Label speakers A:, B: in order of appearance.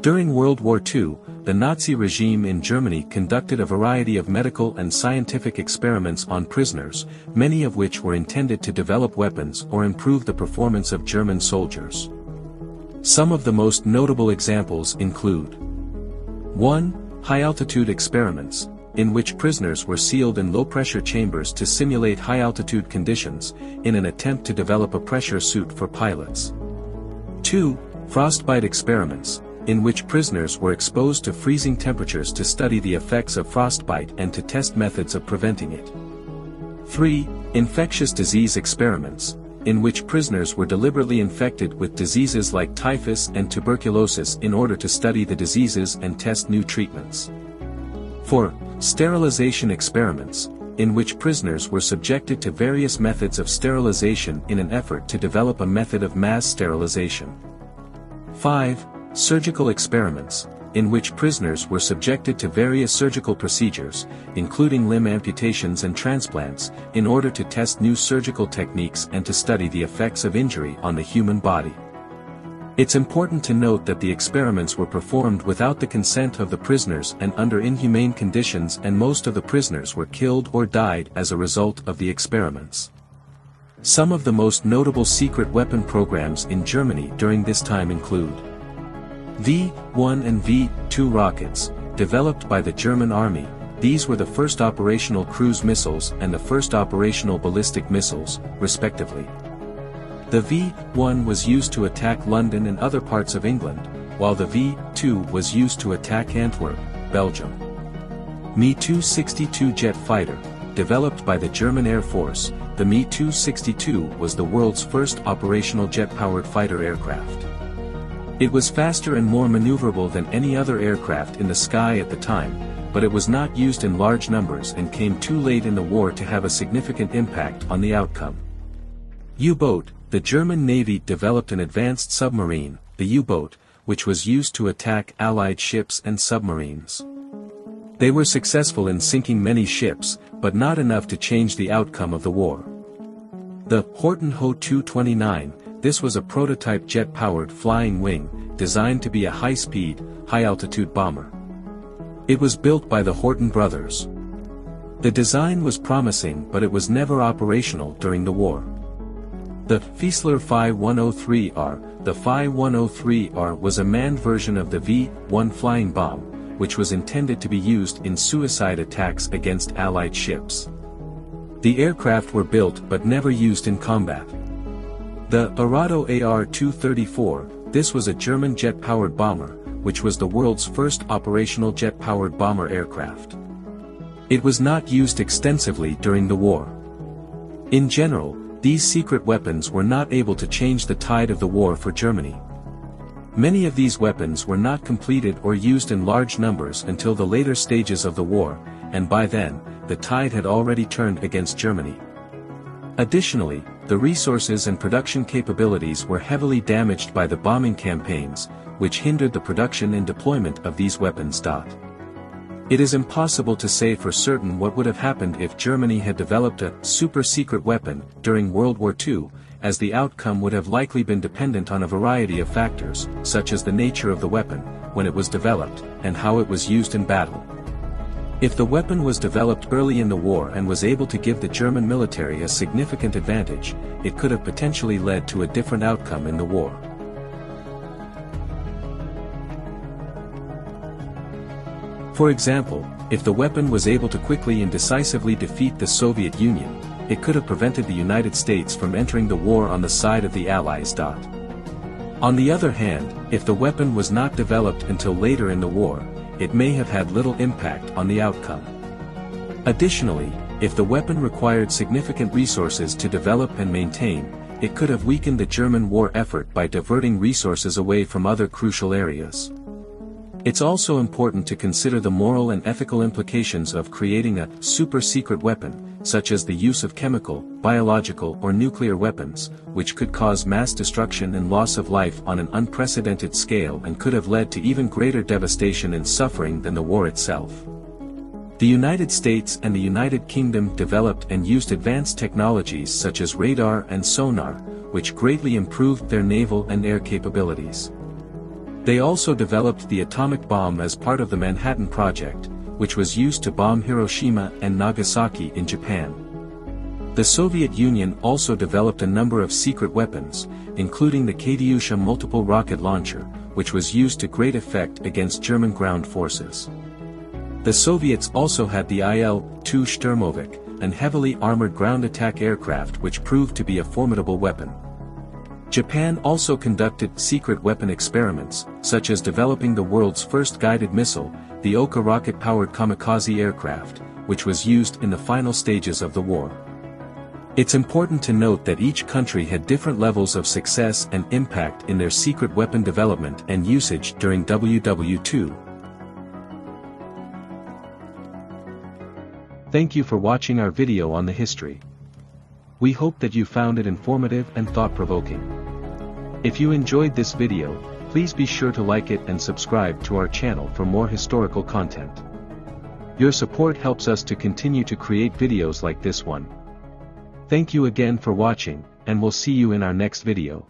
A: During World War II, the Nazi regime in Germany conducted a variety of medical and scientific experiments on prisoners, many of which were intended to develop weapons or improve the performance of German soldiers. Some of the most notable examples include 1. High-altitude experiments, in which prisoners were sealed in low-pressure chambers to simulate high-altitude conditions, in an attempt to develop a pressure suit for pilots. 2. Frostbite experiments, in which prisoners were exposed to freezing temperatures to study the effects of frostbite and to test methods of preventing it. 3. Infectious disease experiments, in which prisoners were deliberately infected with diseases like typhus and tuberculosis in order to study the diseases and test new treatments. 4. Sterilization experiments, in which prisoners were subjected to various methods of sterilization in an effort to develop a method of mass sterilization. 5 surgical experiments, in which prisoners were subjected to various surgical procedures, including limb amputations and transplants, in order to test new surgical techniques and to study the effects of injury on the human body. It's important to note that the experiments were performed without the consent of the prisoners and under inhumane conditions and most of the prisoners were killed or died as a result of the experiments. Some of the most notable secret weapon programs in Germany during this time include V-1 and V-2 rockets, developed by the German Army, these were the first operational cruise missiles and the first operational ballistic missiles, respectively. The V-1 was used to attack London and other parts of England, while the V-2 was used to attack Antwerp, Belgium. Me-262 jet fighter, developed by the German Air Force, the Me-262 was the world's first operational jet-powered fighter aircraft. It was faster and more maneuverable than any other aircraft in the sky at the time, but it was not used in large numbers and came too late in the war to have a significant impact on the outcome. U-boat, the German Navy developed an advanced submarine, the U-boat, which was used to attack Allied ships and submarines. They were successful in sinking many ships, but not enough to change the outcome of the war. The Horten Ho 229, this was a prototype jet-powered flying wing, designed to be a high-speed, high-altitude bomber. It was built by the Horten brothers. The design was promising but it was never operational during the war. The Fieseler Fi-103R The Fi-103R was a manned version of the V-1 flying bomb, which was intended to be used in suicide attacks against Allied ships. The aircraft were built but never used in combat. The Arado AR-234, this was a German jet-powered bomber, which was the world's first operational jet-powered bomber aircraft. It was not used extensively during the war. In general, these secret weapons were not able to change the tide of the war for Germany. Many of these weapons were not completed or used in large numbers until the later stages of the war, and by then, the tide had already turned against Germany. Additionally, the resources and production capabilities were heavily damaged by the bombing campaigns, which hindered the production and deployment of these weapons. It is impossible to say for certain what would have happened if Germany had developed a super-secret weapon during World War II, as the outcome would have likely been dependent on a variety of factors, such as the nature of the weapon, when it was developed, and how it was used in battle. If the weapon was developed early in the war and was able to give the German military a significant advantage, it could have potentially led to a different outcome in the war. For example, if the weapon was able to quickly and decisively defeat the Soviet Union, it could have prevented the United States from entering the war on the side of the Allies. On the other hand, if the weapon was not developed until later in the war, it may have had little impact on the outcome. Additionally, if the weapon required significant resources to develop and maintain, it could have weakened the German war effort by diverting resources away from other crucial areas. It's also important to consider the moral and ethical implications of creating a super-secret weapon, such as the use of chemical, biological or nuclear weapons, which could cause mass destruction and loss of life on an unprecedented scale and could have led to even greater devastation and suffering than the war itself. The United States and the United Kingdom developed and used advanced technologies such as radar and sonar, which greatly improved their naval and air capabilities. They also developed the atomic bomb as part of the Manhattan Project, which was used to bomb Hiroshima and Nagasaki in Japan. The Soviet Union also developed a number of secret weapons, including the Katyusha multiple rocket launcher, which was used to great effect against German ground forces. The Soviets also had the Il-2 Shturmovik, an heavily armored ground attack aircraft which proved to be a formidable weapon. Japan also conducted secret weapon experiments, such as developing the world's first guided missile, the Oka rocket-powered kamikaze aircraft, which was used in the final stages of the war. It's important to note that each country had different levels of success and impact in their secret weapon development and usage during WW2. Thank you for watching our video on the history. We hope that you found it informative and thought-provoking. If you enjoyed this video, please be sure to like it and subscribe to our channel for more historical content. Your support helps us to continue to create videos like this one. Thank you again for watching, and we'll see you in our next video.